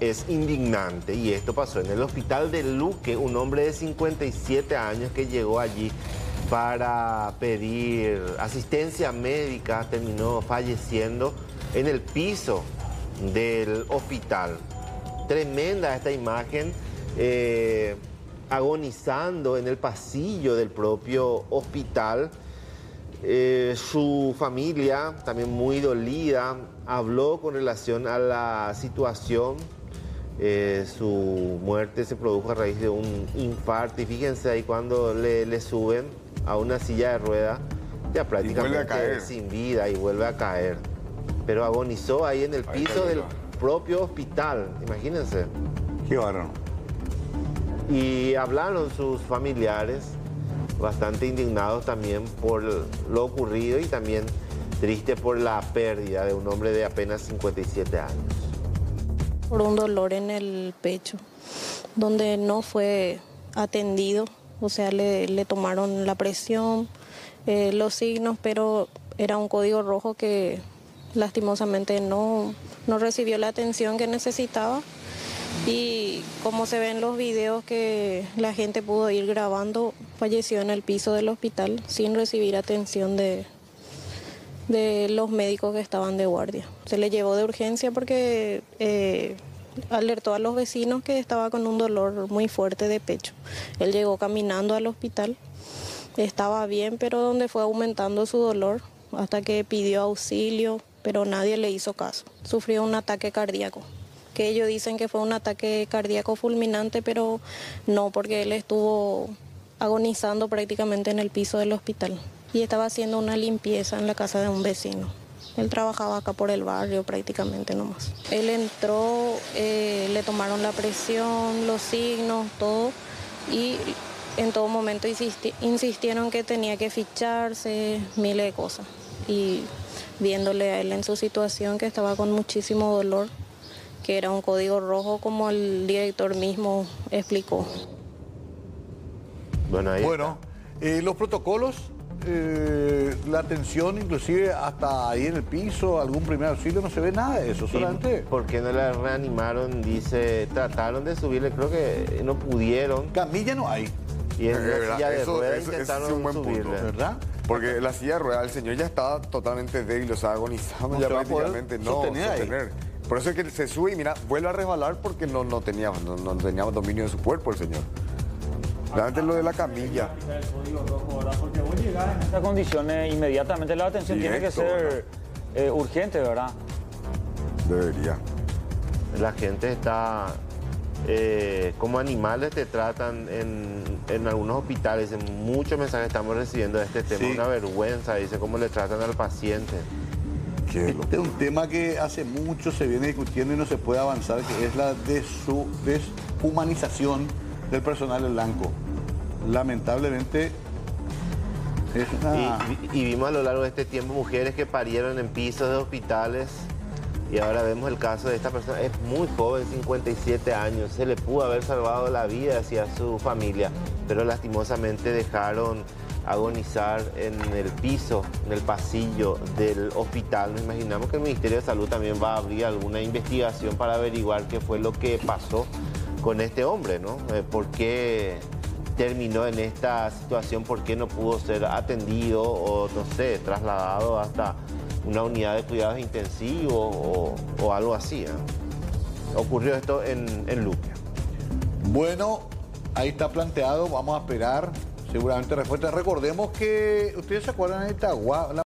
Es indignante y esto pasó en el hospital de Luque, un hombre de 57 años que llegó allí para pedir asistencia médica, terminó falleciendo en el piso del hospital. Tremenda esta imagen, eh, agonizando en el pasillo del propio hospital. Eh, su familia, también muy dolida, habló con relación a la situación. Eh, su muerte se produjo a raíz de un infarto y fíjense ahí cuando le, suben a una silla de ruedas, ya prácticamente sin vida y vuelve a caer. Pero agonizó ahí en el piso del propio hospital, imagínense. Qué bárbaro. Y hablaron sus familiares bastante indignados también por lo ocurrido y también triste por la pérdida de un hombre de apenas 57 años. Por un dolor en el pecho, donde no fue atendido, o sea, le, tomaron la presión, eh, los signos, pero era un código rojo que lastimosamente no, no recibió la atención que necesitaba y como se ve en los videos que la gente pudo ir grabando, falleció en el piso del hospital sin recibir atención de, de los médicos que estaban de guardia. Se le llevó de urgencia porque eh, alertó a los vecinos que estaba con un dolor muy fuerte de pecho. Él llegó caminando al hospital, estaba bien, pero donde fue aumentando su dolor hasta que pidió auxilio, pero nadie le hizo caso. Sufrió un ataque cardíaco que ellos dicen que fue un ataque cardíaco fulminante, pero no, porque él estuvo agonizando prácticamente en el piso del hospital y estaba haciendo una limpieza en la casa de un vecino. Él trabajaba acá por el barrio prácticamente nomás. Él entró, eh, le tomaron la presión, los signos, todo, y en todo momento insistieron que tenía que ficharse, miles de cosas. Y viéndole a él en su situación, que estaba con muchísimo dolor, que era un código rojo como el director mismo explicó. Bueno, eh, los protocolos, eh, la atención inclusive hasta ahí en el piso, algún primer auxilio, no se ve nada de eso, solamente... ¿Por qué no la reanimaron? Dice, trataron de subirle, creo que no pudieron. Camilla no hay. Y en la silla de ruedas intentaron un buen subirle. Punto, ¿verdad? Porque la silla de ruedas, el señor ya estaba totalmente débil, o sea, agonizando ya prácticamente, no sostener. Por eso es que se sube y mira, vuelve a resbalar porque no, no, tenía, no, tenía dominio de su cuerpo el señor. Realmente lo de la camilla. Porque vos llegás en estas condiciones, inmediatamente la atención tiene que ser eh, urgente, ¿verdad? Debería. La gente está eh, como animales te tratan en, en, algunos hospitales. En muchos mensajes estamos recibiendo de este tema. Una vergüenza, dice cómo le tratan al paciente. Este es un tema que hace mucho se viene discutiendo y no se puede avanzar, que es la de su deshumanización del personal blanco. Lamentablemente es una... y, vimos a lo largo de este tiempo mujeres que parieron en pisos de hospitales y ahora vemos el caso de esta persona. Es muy joven, 57 años. Se le pudo haber salvado la vida hacia su familia, pero lastimosamente dejaron agonizar en el piso, en el pasillo del hospital. Nos imaginamos que el Ministerio de Salud también va a abrir alguna investigación para averiguar qué fue lo que pasó con este hombre, ¿no? Eh, ¿Por qué terminó en esta situación? ¿Por qué no pudo ser atendido o, no sé, trasladado hasta una unidad de cuidados intensivos o, algo así? ¿eh? Ocurrió esto en, en Luque. Bueno, ahí está planteado, vamos a esperar seguramente respuesta. Recordemos que, ¿ustedes se acuerdan de Itagua?